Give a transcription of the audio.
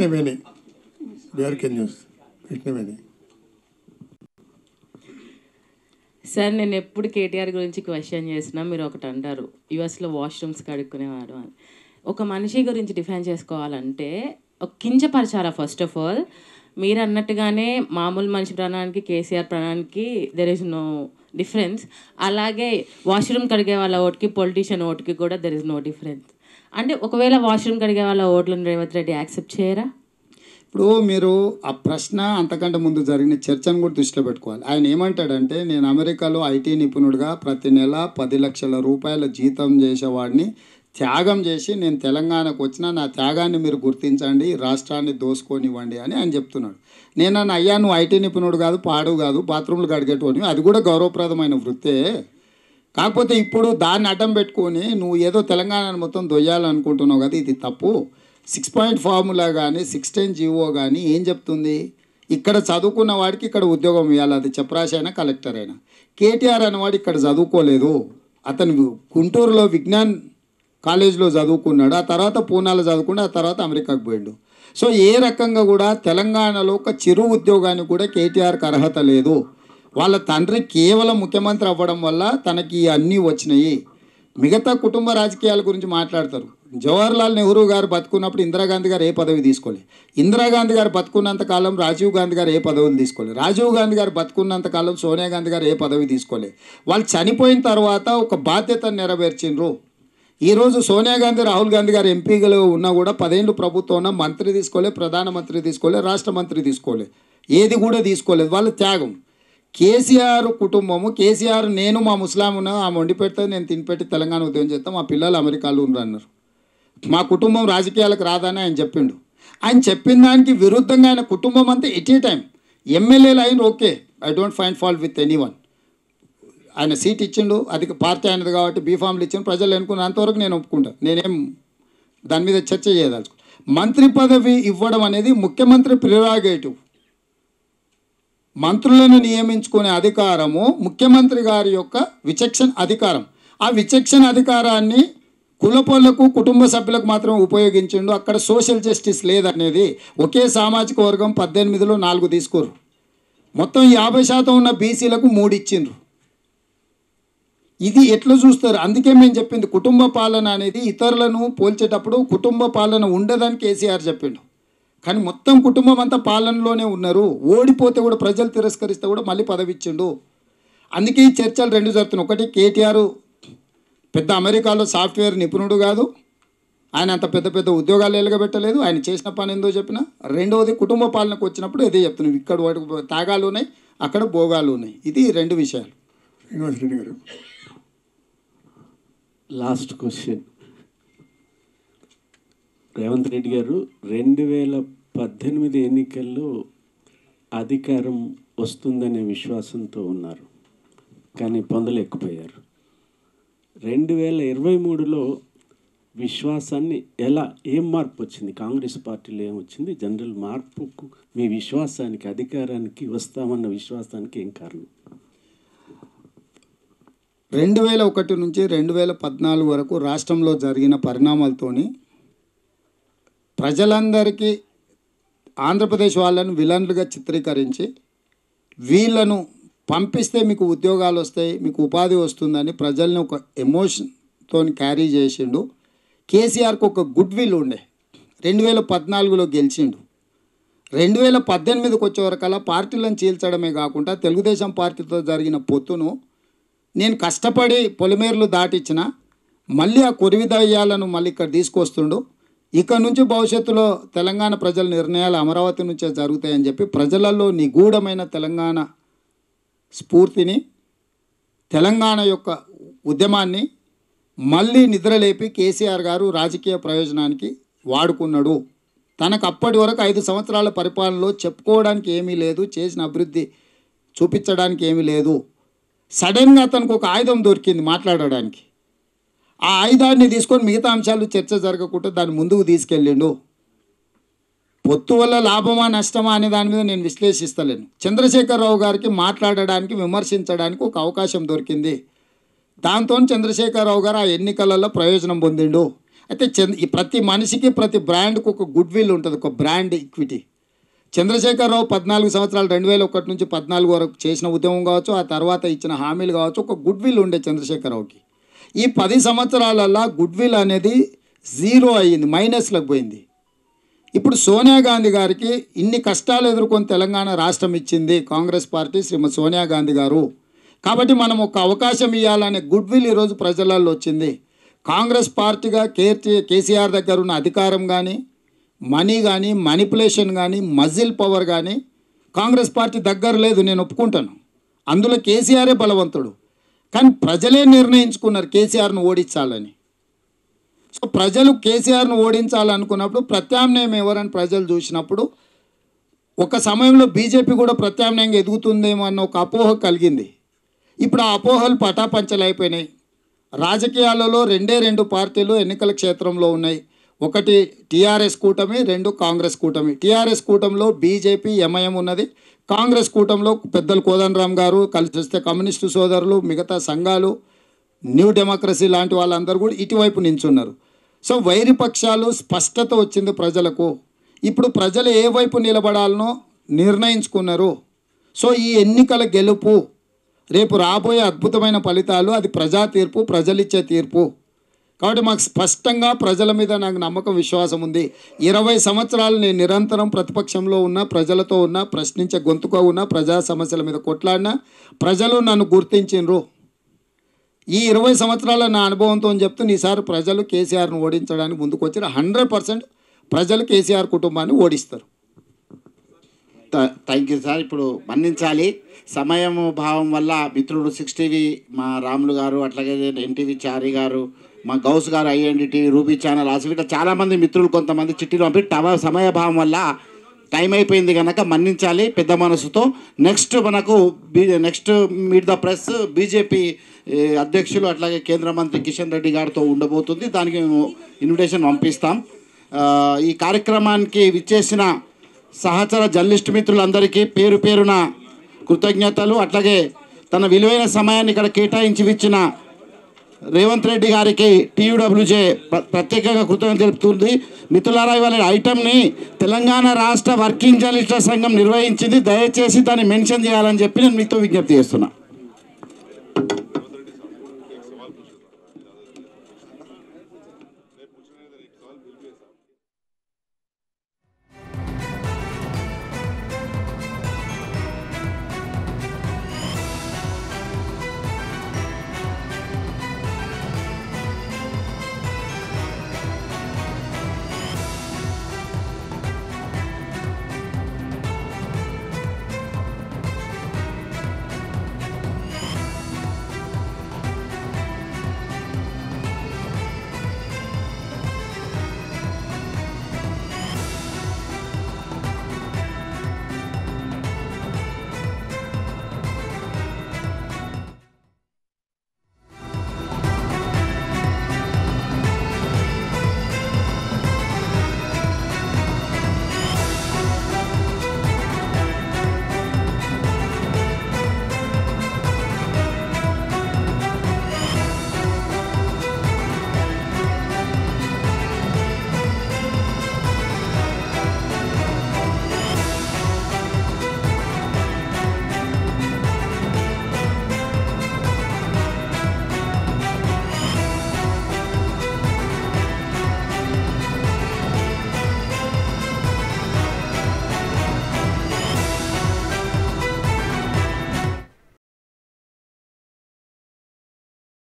Krishnaveni DRK news Krishnaveni sir నేను ఎప్పుడు కేటీఆర్ గురించి క్వశ్చన్ చేసినా మీరు ఒకటి అంటారు. యుఎస్లో వాష్రూమ్స్ కడుక్కునేవారు అని. ఒక మనిషి గురించి డిఫైన్ చేసుకోవాలంటే ఒక కించపరచాలా ఫస్ట్ ఆఫ్ ఆల్ మీరు అన్నట్టుగానే మామూలు మనిషి ప్రాణానికి కేసీఆర్ ప్రాణానికి దెర్ ఇస్ నో డిఫరెన్స్ అలాగే వాష్రూమ్ కడిగే వాళ్ళ ఓటుకి పొలిటీషియన్ ఓటుకి కూడా దెర్ ఇస్ నో డిఫరెన్స్ అంటే ఒకవేళ వాష్రూమ్ కడిగే వాళ్ళ ఓట్లను రేవంత్ రెడ్డి యాక్సెప్ట్ చేయరా? ఇప్పుడు మీరు ఆ ప్రశ్న అంతకంటే ముందు జరిగిన చర్చను కూడా దృష్టిలో పెట్టుకోవాలి. ఆయన ఏమంటాడంటే నేను అమెరికాలో ఐటీ నిపుణుడిగా ప్రతి నెల పది లక్షల రూపాయల జీతం చేసేవాడిని. త్యాగం చేసి నేను తెలంగాణకు వచ్చిన నా త్యాగాన్ని మీరు గుర్తించండి రాష్ట్రాన్ని దోసుకొనివ్వండి అని ఆయన చెప్తున్నాడు. నేను అయ్యా నువ్వు ఐటీ నిపుణుడు కాదు పాడు కాదు బాత్రూమ్లు కడిగేటోని అది కూడా గౌరవప్రదమైన వృత్తే. కాకపోతే ఇప్పుడు దాన్ని అడ్డం పెట్టుకొని నువ్వు ఏదో తెలంగాణను మొత్తం దొయ్యాలనుకుంటున్నావు కదా ఇది తప్పు. సిక్స్ పాయింట్ ఫార్ములా కానీ సిక్స్ టెన్ జీవో కానీ ఏం చెప్తుంది? ఇక్కడ చదువుకున్న వాడికి ఇక్కడ ఉద్యోగం ఇవ్వాలి అది చపరాశి అయినా కలెక్టర్ అయినా. కేటీఆర్ అనేవాడు ఇక్కడ చదువుకోలేదు. అతను గుంటూరులో విజ్ఞాన్ కాలేజీలో చదువుకున్నాడు ఆ తర్వాత పూనాలో చదువుకున్నాడు ఆ తర్వాత అమెరికాకు పోయాడు. సో ఏ రకంగా కూడా తెలంగాణలో ఒక చిరు ఉద్యోగానికి కూడా కేటీఆర్కి అర్హత లేదు. వాళ్ళ తండ్రి కేవలం ముఖ్యమంత్రి అవ్వడం వల్ల తనకి అన్నీ వచ్చినాయి. మిగతా కుటుంబ రాజకీయాల గురించి మాట్లాడతారు. జవహర్లాల్ నెహ్రూ గారు బతుకున్నప్పుడు ఇందిరాగాంధీ గారు ఏ పదవి తీసుకోలేదు ఇందిరాగాంధీ గారు బతుకున్నంత కాలం రాజీవ్ గాంధీ గారు ఏ పదవులు తీసుకోలేదు రాజీవ్ గాంధీ గారు బతుకున్నంత కాలం సోనియా గాంధీ గారు ఏ పదవి తీసుకోలేదు వాళ్ళు చనిపోయిన తర్వాత ఒక బాధ్యతను నెరవేర్చిండ్రు. ఈరోజు సోనియా గాంధీ రాహుల్ గాంధీ గారు ఎంపీలు ఉన్నా కూడా పదేళ్ళు ప్రభుత్వం మంత్రి తీసుకోలే ప్రధానమంత్రి తీసుకోలే రాష్ట్ర మంత్రి తీసుకోలే. ఏది కూడా తీసుకోలేదు. వాళ్ళ త్యాగం. కేసీఆర్ కుటుంబము కేసీఆర్ నేను మా ముస్లాం ఉన్నా ఆమె వండి పెడితే నేను తినిపెట్టి తెలంగాణ ఉద్యమం చేస్తాం మా పిల్లలు అమెరికాలో ఉన్నారు అన్నారు. మా కుటుంబం రాజకీయాలకు రాదని ఆయన చెప్పిండు. ఆయన చెప్పిన దానికి విరుద్ధంగా ఆయన కుటుంబం అంతా ఎట్ ఏ టైం ఎమ్మెల్యేలు అయిన okay I don't find fault with anyone ఆయన సీట్ ఇచ్చిండు అది పార్టీ ఆయనది కాబట్టి బీఫామ్లు ఇచ్చిండు ప్రజలు ఎన్నుకున్న అంతవరకు నేను ఒప్పుకుంటాను నేనేం దాని మీద చర్చ చేయదలుచుకుంటాను మంత్రి పదవి ఇవ్వడం అనేది ముఖ్యమంత్రి ప్రిరాగేటివ్. మంత్రులను నియమించుకునే అధికారము ముఖ్యమంత్రి గారి యొక్క విచక్షణ అధికారం. ఆ విచక్షణ అధికారాన్ని కులపోళ్ళకు కుటుంబ సభ్యులకు మాత్రం ఉపయోగించిండు. అక్కడ సోషల్ జస్టిస్ లేదనేది ఒకే సామాజిక వర్గం పద్దెనిమిదిలో నాలుగు తీసుకోరు. మొత్తం యాభై శాతం ఉన్న బీసీలకు మూడు ఇచ్చిండ్రు ఇది ఎట్లా చూస్తారు? అందుకే మేము చెప్పింది కుటుంబ పాలన అనేది ఇతరులను పోల్చేటప్పుడు కుటుంబ పాలన ఉండదని కేసీఆర్ చెప్పిండు. కానీ మొత్తం కుటుంబం అంతా పాలనలోనే ఉన్నారు. ఓడిపోతే కూడా ప్రజలు తిరస్కరిస్తే కూడా మళ్ళీ పదవి ఇచ్చిండు అందుకే ఈ చర్చలు రెండు జరుగుతున్నాయి. ఒకటి కేటీఆర్ పెద్ద అమెరికాలో సాఫ్ట్వేర్ నిపుణుడు కాదు. ఆయన అంత పెద్ద పెద్ద ఉద్యోగాలు ఎలగబెట్టలేదు. ఆయన చేసిన పని ఏందో చెప్పిన. రెండవది కుటుంబ పాలనకు వచ్చినప్పుడు ఇదే చెప్తున్నాం ఇక్కడ వాటికి తాగాలు ఉన్నాయి అక్కడ భోగాలు ఉన్నాయి. ఇది రెండు విషయాలు. శ్రీనివాస్ రెడ్డి గారు. లాస్ట్ క్వశ్చన్ రేవంత్ రెడ్డి గారు రెండు వేల పద్దెనిమిది ఎన్నికల్లో అధికారం వస్తుందనే విశ్వాసంతో ఉన్నారు. కానీ పొందలేకపోయారు. రెండు వేల ఇరవై మూడులో విశ్వాసాన్ని ఎలా ఏం మార్పు వచ్చింది? కాంగ్రెస్ పార్టీలో ఏమొచ్చింది జనరల్ మార్పుకు మీ విశ్వాసానికి అధికారానికి వస్తామన్న విశ్వాసానికి ఏం కారణం? రెండు వేల ఒకటి నుంచి రెండు వేల పద్నాలుగు వరకు రాష్ట్రంలో జరిగిన పరిణామాలతోని ప్రజలందరికీ ఆంధ్రప్రదేశ్ వాళ్ళను విలన్లుగా చిత్రీకరించి వీళ్ళను పంపిస్తే మీకు ఉద్యోగాలు వస్తాయి మీకు ఉపాధి వస్తుందని ప్రజల్ని ఒక ఎమోషన్తో క్యారీ చేసిండు. కేసీఆర్కి ఒక గుడ్ విల్ ఉండే. రెండు వేల పద్నాలుగులో గెలిచిండు. రెండు వేల పద్దెనిమిదికి వచ్చే వరకల్లా పార్టీలను చీల్చడమే కాకుండా తెలుగుదేశం పార్టీతో జరిగిన పొత్తును నేను కష్టపడి పొలిమేర్లు దాటించిన మళ్ళీ ఆ కొరివిదయ్యాలను మళ్ళీ ఇక్కడ తీసుకొస్తుండు. ఇక నుంచి భవిష్యత్తులో తెలంగాణ ప్రజల నిర్ణయాలు అమరావతి నుంచే జరుగుతాయని చెప్పి ప్రజలలో నిగూఢమైన తెలంగాణ స్ఫూర్తిని తెలంగాణ యొక్క ఉద్యమాన్ని మళ్ళీ నిద్రలేపి కేసీఆర్ గారు రాజకీయ ప్రయోజనానికి వాడుకున్నాడు. తనకు అప్పటి వరకు ఐదు సంవత్సరాల పరిపాలనలో చెప్పుకోవడానికి ఏమీ లేదు చేసిన అభివృద్ధి చూపించడానికి ఏమీ లేదు. సడన్గా తనకు ఒక ఆయుధం దొరికింది మాట్లాడడానికి. ఆ ఆయుధాన్ని తీసుకొని మిగతా అంశాలు చర్చ జరగకుండా దాన్ని ముందుకు తీసుకెళ్ళిండు. పొత్తు వల్ల లాభమా నష్టమా అనే దాని మీద నేను విశ్లేషిస్తలేను. చంద్రశేఖరరావు గారికి మాట్లాడడానికి విమర్శించడానికి ఒక అవకాశం దొరికింది. దాంతో చంద్రశేఖరరావు గారు ఆ ఎన్నికలలో ప్రయోజనం పొందిండు. అయితే చంద్ర ప్రతి మనిషికి ప్రతి బ్రాండ్కి ఒక గుడ్ విల్ ఉంటుంది ఒక బ్రాండ్ ఈక్విటీ. చంద్రశేఖరరావు పద్నాలుగు సంవత్సరాలు రెండు వేల ఒకటి నుంచి పద్నాలుగు వరకు చేసిన ఉద్యమం కావచ్చు ఆ తర్వాత ఇచ్చిన హామీలు కావచ్చు ఒక గుడ్ విల్ ఉండే చంద్రశేఖరరావుకి. ఈ పది సంవత్సరాలల్లా గుడ్ విల్ అనేది జీరో అయ్యింది మైనస్లకు పోయింది. ఇప్పుడు సోనియా గాంధీ గారికి ఇన్ని కష్టాలు ఎదుర్కొని తెలంగాణ రాష్ట్రం ఇచ్చింది కాంగ్రెస్ పార్టీ శ్రీమతి సోనియా గాంధీ గారు. కాబట్టి మనం ఒక అవకాశం ఇవ్వాలనే గుడ్ విల్ ఈరోజు ప్రజలలో వచ్చింది. కాంగ్రెస్ పార్టీగా కేటీ కేసీఆర్ దగ్గర ఉన్న అధికారం కానీ మనీ కానీ మనిపులేషన్ కానీ మజిల్ పవర్ కానీ కాంగ్రెస్ పార్టీ దగ్గర లేదు నేను ఒప్పుకుంటాను. అందులో కేసీఆరే బలవంతుడు. కానీ ప్రజలే నిర్ణయించుకున్నారు కేసీఆర్ను ఓడించాలని. సో ప్రజలు కేసీఆర్ను ఓడించాలనుకున్నప్పుడు ప్రత్యామ్నాయం ఎవరని ప్రజలు చూసినప్పుడు ఒక సమయంలో బీజేపీ కూడా ప్రత్యామ్నాయంగా ఎదుగుతుందేమో అన్న ఒక అపోహ కలిగింది. ఇప్పుడు ఆ అపోహలు పటాపంచలైపోయినాయి. రాజకీయాలలో రెండే రెండు పార్టీలు ఎన్నికల క్షేత్రంలో ఉన్నాయి. ఒకటి టీఆర్ఎస్ కూటమి రెండు కాంగ్రెస్ కూటమి. టీఆర్ఎస్ కూటమిలో బీజేపీ ఎంఐఎం ఉన్నది. కాంగ్రెస్ కూటమిలో పెద్దలు కోదండరామ్ గారు కలిసి వస్తే కమ్యూనిస్టు సోదరులు మిగతా సంఘాలు న్యూ డెమోక్రసీ లాంటి వాళ్ళందరూ కూడా ఇటువైపు నించున్నారు. సో వైరి పక్షాలు స్పష్టత వచ్చింది ప్రజలకు. ఇప్పుడు ప్రజలు ఏ వైపు నిలబడాలనో నిర్ణయించుకున్నారు. సో ఈ ఎన్నికల గెలుపు రేపు రాబోయే అద్భుతమైన ఫలితాలు అది ప్రజా తీర్పు ప్రజలిచ్చే తీర్పు. కాబట్టి మాకు స్పష్టంగా ప్రజల మీద నాకు నమ్మకం విశ్వాసం ఉంది. ఇరవై సంవత్సరాలు నేను నిరంతరం ప్రతిపక్షంలో ఉన్న ప్రజలతో ఉన్న ప్రశ్నించే గొంతుగా ఉన్న ప్రజా సమస్యల మీద కొట్లాడినా ప్రజలు నన్ను గుర్తించిండ్రు ఈ ఇరవై సంవత్సరాల నా అనుభవంతో చెప్తూ ఈసారి ప్రజలు కేసీఆర్ను ఓడించడానికి ముందుకు వచ్చారు హండ్రెడ్ పర్సెంట్ ప్రజలు కేసీఆర్ కుటుంబాన్ని ఓడిస్తారు. Thank you sir. ఇప్పుడు మన్నించాలి. సమయం భావం వల్ల మిత్రుడు సిక్స్ టీవీ మా రాములు గారు అట్లాగే ఎన్టీవీ చారి గారు మా గౌస్ గారు ఐఎన్డిటీ రూబీ ఛానల్ ఆసిఫ్ ఇట్లా చాలామంది మిత్రులు కొంతమంది చిట్టీలు పంపి టవ సమయభావం వల్ల టైం అయిపోయింది కనుక మన్నించాలి పెద్ద మనసుతో. నెక్స్ట్ మనకు be next meet the press BJP అధ్యక్షులు అట్లాగే కేంద్ర మంత్రి కిషన్ రెడ్డి గారితో ఉండబోతుంది. దానికి మేము ఇన్విటేషన్ పంపిస్తాం. ఈ కార్యక్రమానికి విచ్చేసిన సహచర జర్నలిస్ట్ మిత్రులందరికీ పేరు పేరున కృతజ్ఞతలు. అట్లాగే తన విలువైన సమయాన్ని ఇక్కడ కేటాయించి ఇచ్చిన రేవంత్ రెడ్డి గారికి టీయూడబ్ల్యూజే ప్రత్యేకంగా కృతజ్ఞత తెలుపుతుంది. మిత్రులారా ఇవాళ ఐటమ్ని తెలంగాణ రాష్ట్ర వర్కింగ్ జర్నలిస్టుల సంఘం నిర్వహించింది. దయచేసి దాన్ని మెన్షన్ చేయాలని చెప్పి నేను మీతో విజ్ఞప్తి చేస్తున్నాను